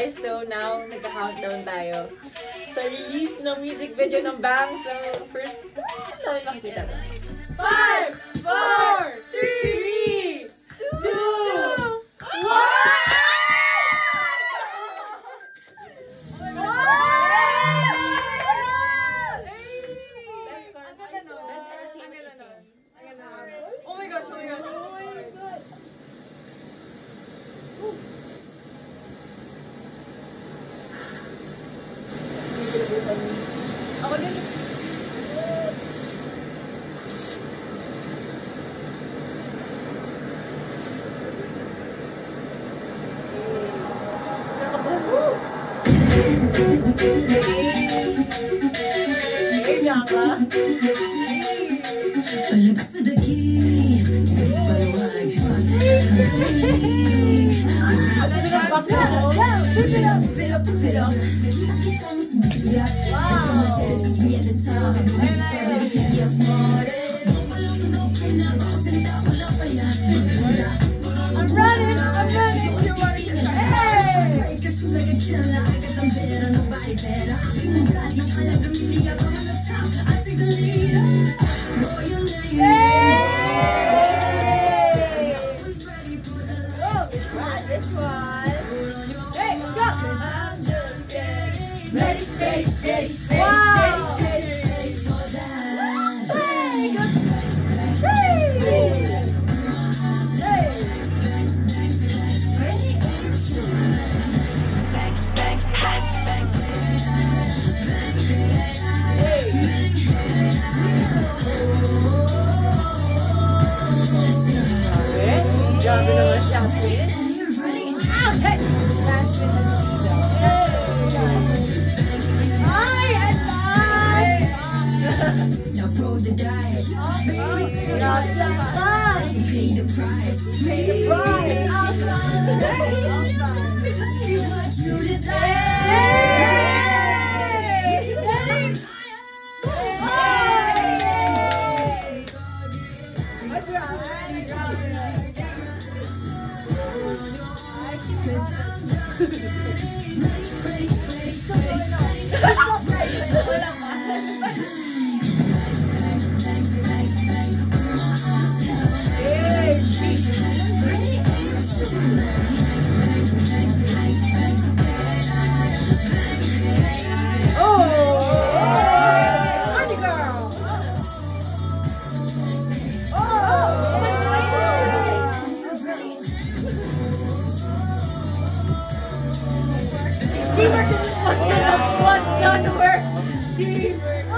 live. So now, nagka-countdown tayo sa release ng music video ng Bang. So first, ano nakikita mo? 5, 4, 3, Ako din. Palabas sa yeah. Wow. Everyone said it's the. Roll the dice. Oh, oh, oh, pay the price. Pay the price. You what you deserve. keep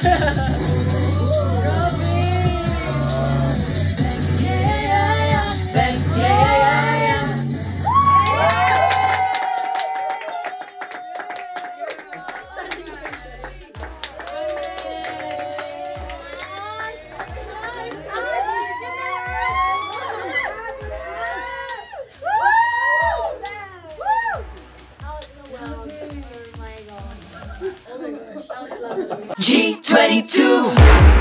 Ha ha ha. G22.